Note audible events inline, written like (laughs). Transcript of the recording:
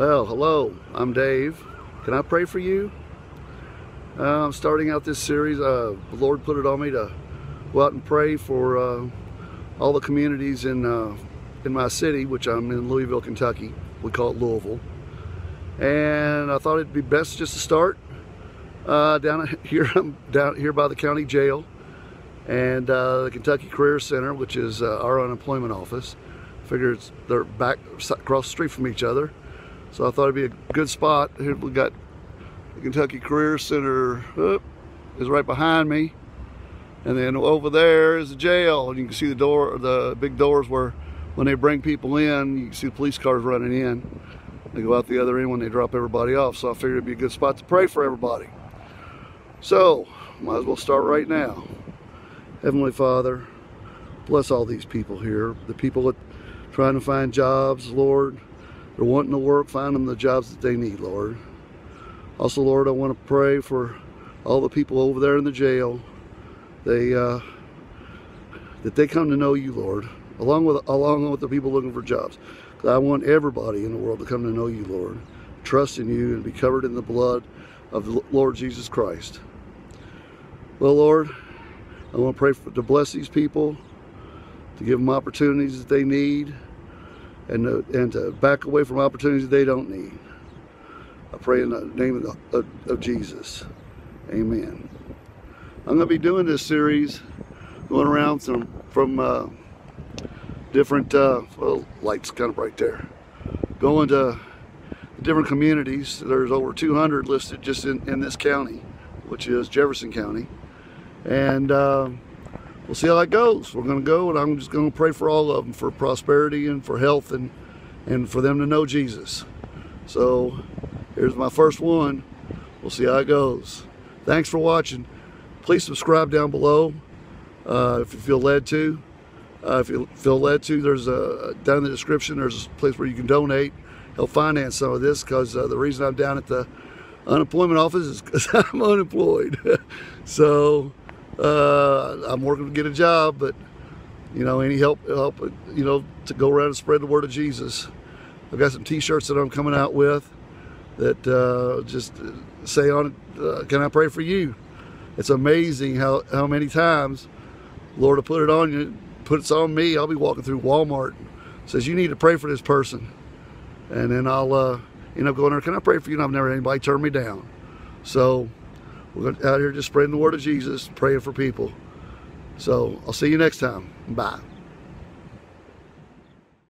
Well, hello, I'm Dave. Can I pray for you? Uh, I'm starting out this series. Uh, the Lord put it on me to go out and pray for uh, all the communities in uh, in my city, which I'm in Louisville, Kentucky. We call it Louisville. And I thought it'd be best just to start uh, down (laughs) here. I'm down here by the county jail and uh, the Kentucky Career Center, which is our unemployment office. Figure they're back across the street from each other. So I thought it'd be a good spot. Here we got the Kentucky Career Center is right behind me. And then over there is the jail. And you can see the door, the big doors where when they bring people in, you can see the police cars running in. They go out the other end when they drop everybody off. So I figured it'd be a good spot to pray for everybody. So, might as well start right now. Heavenly Father, bless all these people here. The people that trying to find jobs, Lord they're wanting to work, find them the jobs that they need, Lord. Also, Lord, I want to pray for all the people over there in the jail. They uh, that they come to know you, Lord, along with along with the people looking for jobs. I want everybody in the world to come to know you, Lord, trust in you, and be covered in the blood of the Lord Jesus Christ. Well, Lord, I want to pray for, to bless these people, to give them opportunities that they need and to, uh, and to back away from opportunities they don't need. I pray in the name of, the, of, of Jesus. Amen. I'm going to be doing this series going around some, from uh, different, uh, well, lights kind of right there, going to different communities. There's over 200 listed just in, in this county, which is Jefferson County. And uh, we'll see how that goes. We're going to go, and I'm just going to pray for all of them for prosperity and for health and and for them to know Jesus. So here's my first one. We'll see how it goes. Thanks for watching. Please subscribe down below uh, if you feel led to. Uh, if you feel led to, there's a down in the description. There's a place where you can donate, help finance some of this. Because uh, the reason I'm down at the unemployment office is because (laughs) I'm unemployed. (laughs) so uh, I'm working to get a job, but you know, any help, help, you know, to go around and spread the word of Jesus. I've got some T-shirts that I'm coming out with that uh, just say on it, uh, "Can I pray for you?" It's amazing how how many times Lord will put it on you, put it on me. I'll be walking through Walmart, says you need to pray for this person, and then I'll uh, end up going there. Can I pray for you? And I've never had anybody turn me down. So we're out here just spreading the word of Jesus, praying for people. So I'll see you next time. Bye.